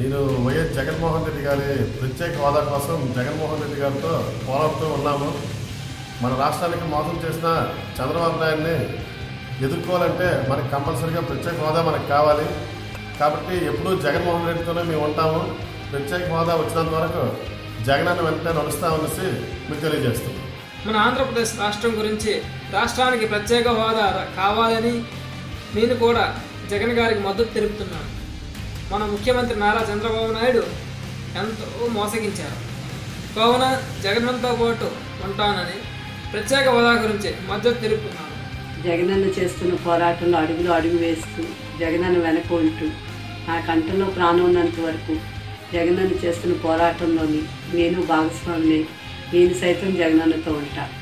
నేను వైఎస్ జగన్మోహన్ రెడ్డి గారి ప్రత్యేక హోదా కోసం జగన్మోహన్ రెడ్డి గారితో పోరాడుతూ ఉన్నాము. మన రాష్ట్రానికి మోసం చేసిన చంద్రబాబు నాయుడిని ఎదుర్కోవాలంటే మనకి కంపల్సరీగా ప్రత్యేక హోదా మనకు కావాలి. కాబట్టి ఎప్పుడూ జగన్మోహన్ రెడ్డితోనే మేము ఉంటాము. ప్రత్యేక హోదా వచ్చినంత వరకు జగనాన్ని వెంటనే నడుస్తామనేసి మీకు తెలియజేస్తున్నాం మన ఆంధ్రప్రదేశ్ రాష్ట్రం గురించి రాష్ట్రానికి ప్రత్యేక హోదా కావాలని నేను కూడా జగన్ గారికి మద్దతు తెలుపుతున్నాను. మన ముఖ్యమంత్రి నారా చంద్రబాబు నాయుడు ఎంతో మోసగించారు. కావున జగన్తో పాటు ఉంటానని ప్రత్యేక హోదా గురించి మద్దతు తెలుపుతున్నాను జగనన్న చేస్తున్న పోరాటంలో అడుగులు అడుగు వేస్తూ జగనన్న వెనక ఉంటూ నా కంటలో ప్రాణం ఉన్నంత వరకు జగనన్న చేస్తున్న పోరాటంలోని నేను భాగస్వామిని నేను సైతం జగనన్నతో ఉంటాను